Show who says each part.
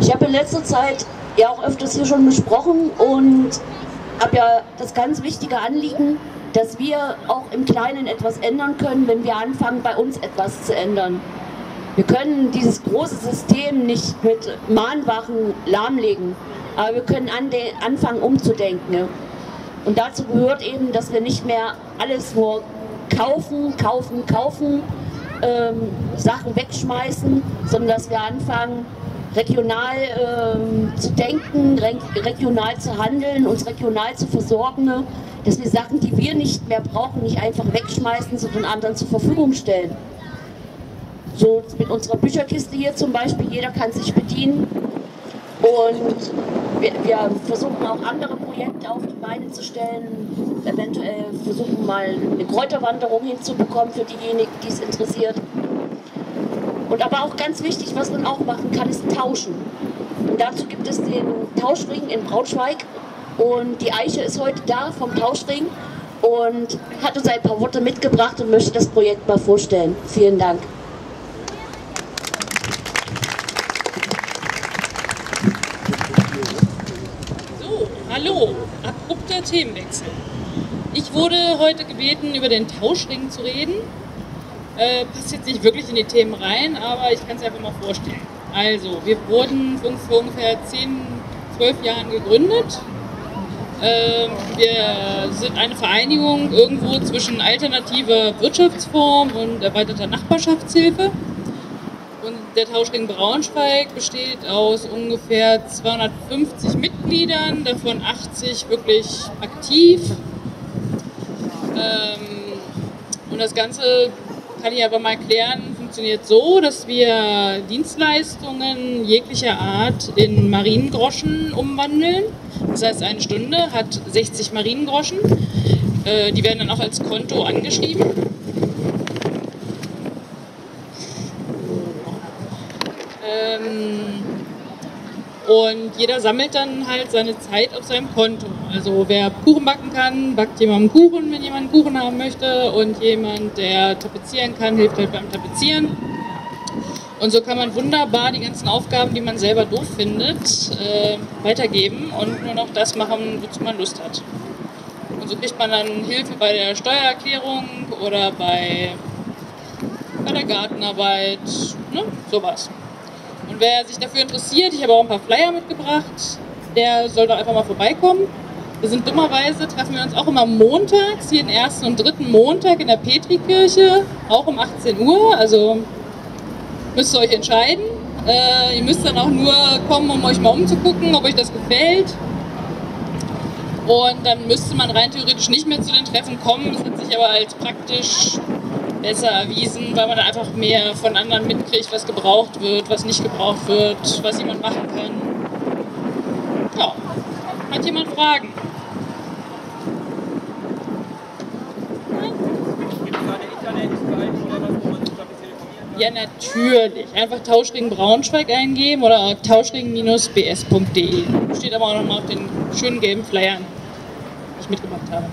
Speaker 1: Ich habe in letzter Zeit ja auch öfters hier schon besprochen und habe ja das ganz wichtige Anliegen, dass wir auch im Kleinen etwas ändern können, wenn wir anfangen, bei uns etwas zu ändern. Wir können dieses große System nicht mit Mahnwachen lahmlegen, aber wir können anfangen umzudenken. Und dazu gehört eben, dass wir nicht mehr alles nur kaufen, kaufen, kaufen, ähm, Sachen wegschmeißen, sondern dass wir anfangen, regional ähm, zu denken, re regional zu handeln, uns regional zu versorgen, dass wir Sachen, die wir nicht mehr brauchen, nicht einfach wegschmeißen, sondern anderen zur Verfügung stellen. So mit unserer Bücherkiste hier zum Beispiel, jeder kann sich bedienen. Und wir, wir, versuchen auch andere Projekte auf die Beine zu stellen, eventuell versuchen mal eine Kräuterwanderung hinzubekommen für diejenigen, die es interessiert. Und aber auch ganz wichtig, was man auch machen kann, ist tauschen. Und dazu gibt es den Tauschring in Braunschweig. Und die Eiche ist heute da vom Tauschring und hat uns ein paar Worte mitgebracht und möchte das Projekt mal vorstellen. Vielen Dank.
Speaker 2: So, hallo, abrupter Themenwechsel. Ich wurde heute gebeten, über den Tauschring zu reden. Äh, passt jetzt nicht wirklich in die Themen rein, aber ich kann es einfach mal vorstellen. Also, wir wurden vor ungefähr 10, 12 Jahren gegründet. Ähm, wir sind eine Vereinigung irgendwo zwischen alternativer Wirtschaftsform und erweiterter Nachbarschaftshilfe. Und der Tauschring Braunschweig besteht aus ungefähr 250 Mitgliedern, davon 80 wirklich aktiv. Ähm, und das Ganze kann ich aber mal erklären, funktioniert so, dass wir Dienstleistungen jeglicher Art in Mariengroschen umwandeln. Das heißt, eine Stunde hat 60 Mariengroschen. Äh, die werden dann auch als Konto angeschrieben. Ähm, und jeder sammelt dann halt seine Zeit auf seinem Konto. Also wer Kuchen backen kann, backt jemandem Kuchen, wenn jemand Kuchen haben möchte. Und jemand, der tapezieren kann, hilft halt beim Tapezieren. Und so kann man wunderbar die ganzen Aufgaben, die man selber doof findet, äh, weitergeben und nur noch das machen, wozu man Lust hat. Und so kriegt man dann Hilfe bei der Steuererklärung oder bei, bei der Gartenarbeit, ne? sowas. Wer sich dafür interessiert, ich habe auch ein paar Flyer mitgebracht, der soll doch einfach mal vorbeikommen. Wir sind dummerweise, treffen wir uns auch immer montags, jeden ersten und dritten Montag in der Petrikirche, auch um 18 Uhr. Also müsst ihr euch entscheiden. Äh, ihr müsst dann auch nur kommen, um euch mal umzugucken, ob euch das gefällt. Und dann müsste man rein theoretisch nicht mehr zu den Treffen kommen. Es hat sich aber als praktisch besser erwiesen, weil man da einfach mehr von anderen mitkriegt, was gebraucht wird, was nicht gebraucht wird, was jemand machen kann. Ja. Hat jemand Fragen? Ja, natürlich. Einfach Tauschring Braunschweig eingeben oder tauschring-bs.de. Steht aber auch nochmal auf den schönen gelben Flyern, die ich mitgebracht habe.